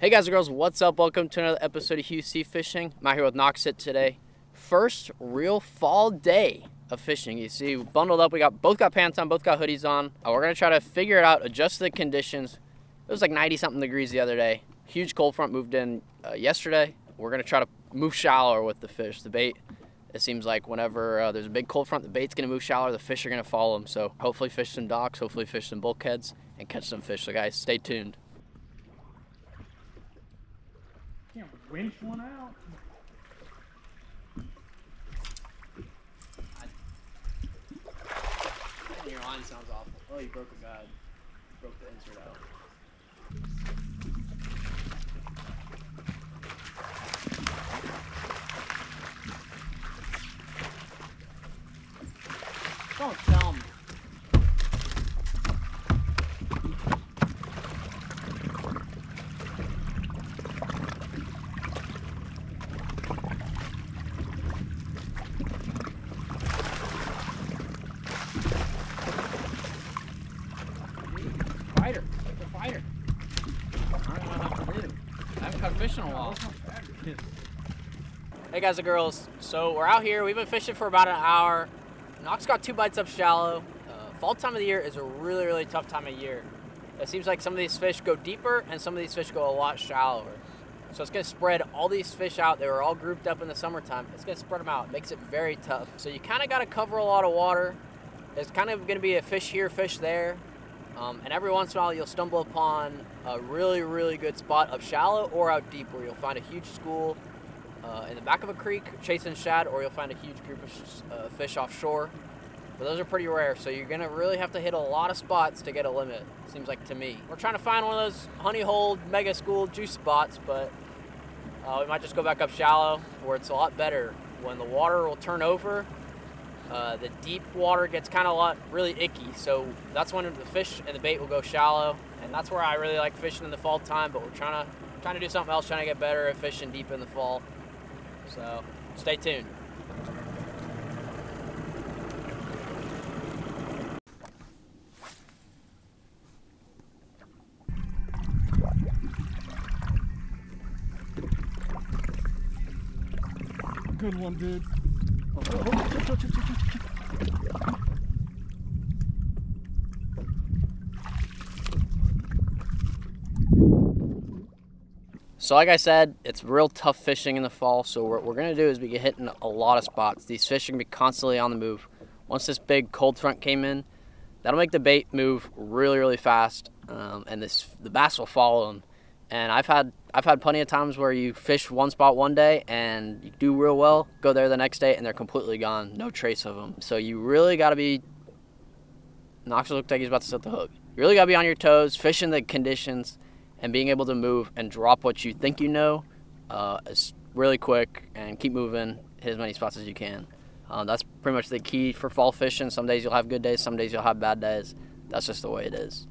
Hey guys and girls, what's up? Welcome to another episode of HughC Fishing. I'm out here with Noxit today. First real fall day of fishing. You see, bundled up. We got both got pants on, both got hoodies on. Uh, we're gonna try to figure it out, adjust the conditions. It was like 90 something degrees the other day. Huge cold front moved in uh, yesterday. We're gonna try to move shallower with the fish. The bait. It seems like whenever uh, there's a big cold front, the bait's gonna move shallower. The fish are gonna follow them. So hopefully fish some docks, hopefully fish some bulkheads, and catch some fish. So guys, stay tuned. Can't winch one out. Your line sounds awful. Oh, you broke a guide. Broke the insert out. Don't tell me. Fighter. It's a fighter. I don't know what to do. I haven't caught fish a while. Hey guys and girls, so we're out here. We've been fishing for about an hour. Knox got two bites up shallow. Uh, fall time of the year is a really, really tough time of year. It seems like some of these fish go deeper and some of these fish go a lot shallower. So it's gonna spread all these fish out. They were all grouped up in the summertime. It's gonna spread them out. It makes it very tough. So you kind of gotta cover a lot of water. It's kind of gonna be a fish here, fish there. Um, and every once in a while, you'll stumble upon a really, really good spot up shallow or out deep where you'll find a huge school uh, in the back of a creek chasing shad, or you'll find a huge group of uh, fish offshore. But those are pretty rare, so you're gonna really have to hit a lot of spots to get a limit. Seems like to me. We're trying to find one of those honey holed mega school juice spots, but uh, we might just go back up shallow where it's a lot better. When the water will turn over, uh, the deep water gets kind of a lot really icky, so that's when the fish and the bait will go shallow, and that's where I really like fishing in the fall time. But we're trying to trying to do something else, trying to get better at fishing deep in the fall. So stay tuned. Good one, dude. So like I said, it's real tough fishing in the fall. So what we're gonna do is we get hit in a lot of spots. These fish are gonna be constantly on the move. Once this big cold front came in, that'll make the bait move really, really fast, um, and this the bass will follow them. And I've had I've had plenty of times where you fish one spot one day and you do real well, go there the next day and they're completely gone, no trace of them. So you really got to be. Knox looked like he's about to set the hook. You really got to be on your toes, fishing the conditions, and being able to move and drop what you think you know, uh, is really quick and keep moving, hit as many spots as you can. Uh, that's pretty much the key for fall fishing. Some days you'll have good days, some days you'll have bad days. That's just the way it is.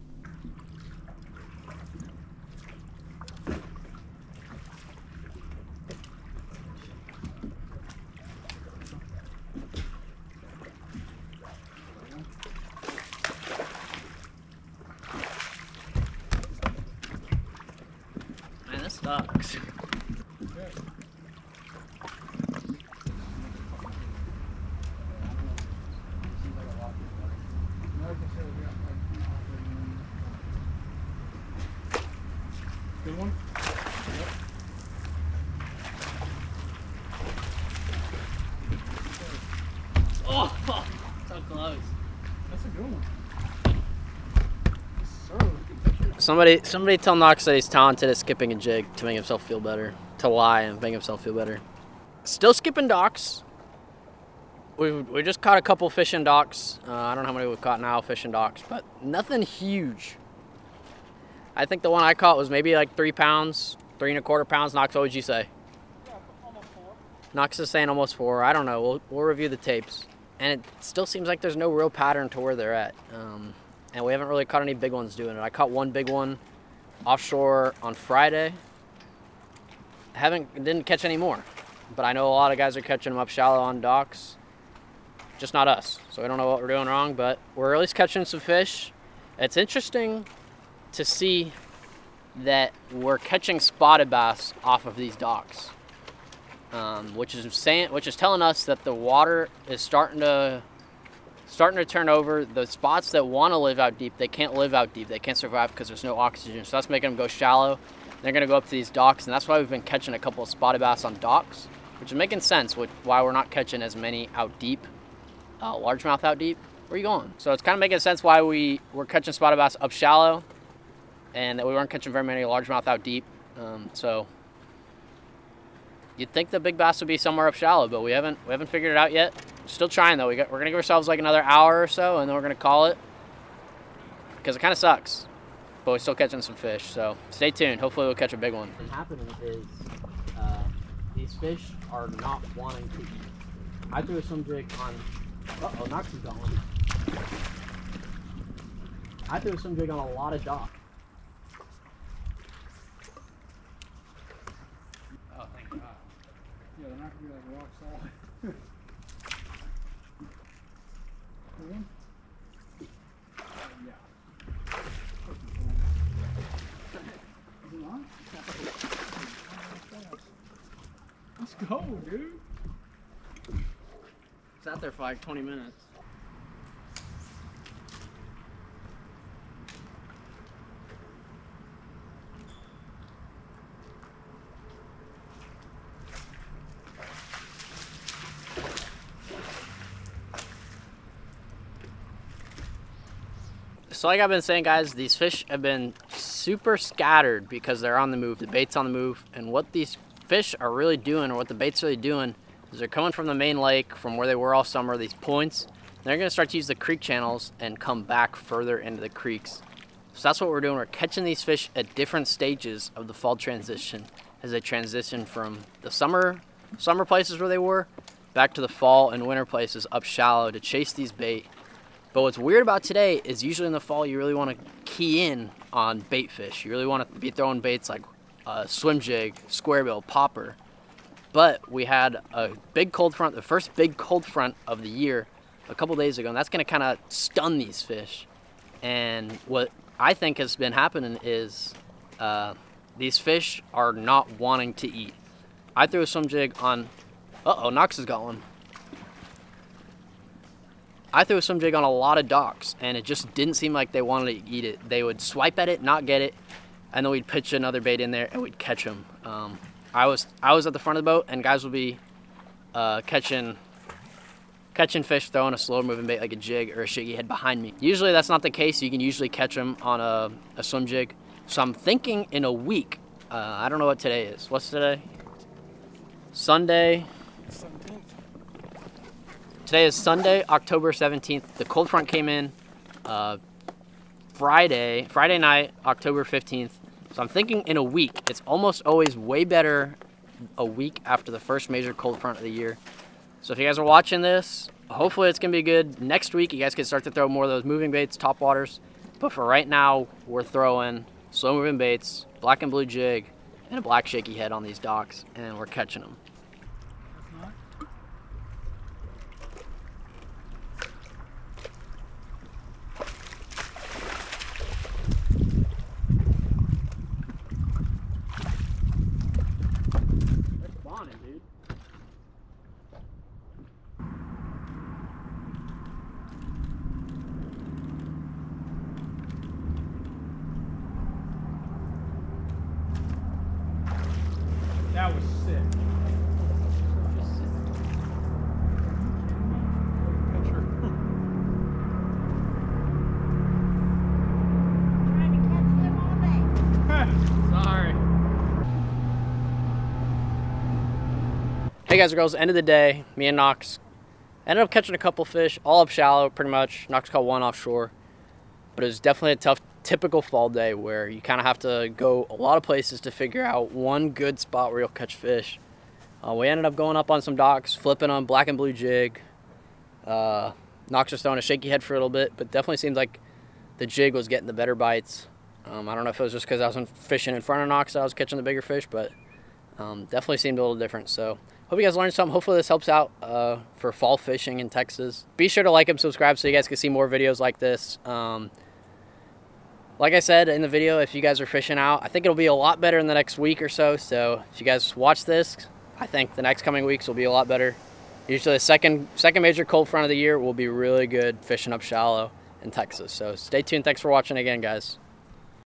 Man, this sucks. Good one. Oh, so close. That's a good one. Somebody, somebody tell Knox that he's talented at skipping a jig to make himself feel better. To lie and make himself feel better. Still skipping docks. We we just caught a couple fishing docks. Uh, I don't know how many we've caught now fishing docks, but nothing huge. I think the one I caught was maybe like three pounds, three and a quarter pounds. Knox, what would you say? Yeah, almost four. Knox is saying almost four. I don't know. We'll, we'll review the tapes. And it still seems like there's no real pattern to where they're at. Um, and we haven't really caught any big ones doing it. I caught one big one offshore on Friday. Haven't didn't catch any more, but I know a lot of guys are catching them up shallow on docks. Just not us. So we don't know what we're doing wrong, but we're at least catching some fish. It's interesting to see that we're catching spotted bass off of these docks, um, which is saying, which is telling us that the water is starting to starting to turn over. The spots that want to live out deep, they can't live out deep. They can't survive because there's no oxygen. So that's making them go shallow. They're gonna go up to these docks, and that's why we've been catching a couple of spotted bass on docks, which is making sense with why we're not catching as many out deep, uh, largemouth out deep. Where are you going? So it's kind of making sense why we were catching spotted bass up shallow and that we weren't catching very many largemouth out deep. Um, so you'd think the big bass would be somewhere up shallow, but we haven't we haven't figured it out yet. Still trying though. We got, we're gonna give ourselves like another hour or so, and then we're gonna call it because it kind of sucks. But we're still catching some fish, so stay tuned. Hopefully we'll catch a big one. What's happening is uh, these fish are not wanting to eat. I threw a swim jig on. Uh oh, Knox is going. I threw a swim jig on a lot of docks. Gonna be like rock solid. Let's go, dude. Sat there for like 20 minutes. So like I've been saying guys, these fish have been super scattered because they're on the move, the bait's on the move, and what these fish are really doing or what the bait's really doing is they're coming from the main lake from where they were all summer, these points. They're gonna start to use the creek channels and come back further into the creeks. So that's what we're doing. We're catching these fish at different stages of the fall transition as they transition from the summer summer places where they were back to the fall and winter places up shallow to chase these bait. But what's weird about today is usually in the fall you really want to key in on bait fish. You really want to be throwing baits like uh, swim jig, square bill, popper. But we had a big cold front, the first big cold front of the year, a couple days ago, and that's going to kind of stun these fish. And what I think has been happening is uh, these fish are not wanting to eat. I threw a swim jig on. Uh oh, Knox has got one. I threw a swim jig on a lot of docks, and it just didn't seem like they wanted to eat it. They would swipe at it, not get it, and then we'd pitch another bait in there, and we'd catch them. Um, I was I was at the front of the boat, and guys would be uh, catching catching fish, throwing a slow moving bait like a jig or a shaky head behind me. Usually that's not the case. You can usually catch them on a, a swim jig. So I'm thinking in a week. Uh, I don't know what today is. What's today? Sunday. 17th. Today is Sunday, October 17th. The cold front came in uh, Friday, Friday night, October 15th. So I'm thinking in a week. It's almost always way better a week after the first major cold front of the year. So if you guys are watching this, hopefully it's gonna be good. Next week, you guys can start to throw more of those moving baits, top waters. But for right now, we're throwing slow moving baits, black and blue jig, and a black shaky head on these docks, and we're catching them. That was sick. Picture. Trying to catch them all day. Sorry. Hey guys and girls, end of the day, me and Knox ended up catching a couple fish, all up shallow pretty much. Knox caught one offshore. But it was definitely a tough, typical fall day where you kind of have to go a lot of places to figure out one good spot where you'll catch fish. Uh, we ended up going up on some docks, flipping on black and blue jig. Uh, Knox was throwing a shaky head for a little bit, but definitely seemed like the jig was getting the better bites. Um, I don't know if it was just because I was fishing in front of Knox I was catching the bigger fish, but um, definitely seemed a little different. So hope you guys learned something. Hopefully this helps out uh, for fall fishing in Texas. Be sure to like and subscribe so you guys can see more videos like this. Um, like I said in the video, if you guys are fishing out, I think it'll be a lot better in the next week or so. So if you guys watch this, I think the next coming weeks will be a lot better. Usually the second second major cold front of the year will be really good fishing up shallow in Texas. So stay tuned. Thanks for watching again, guys.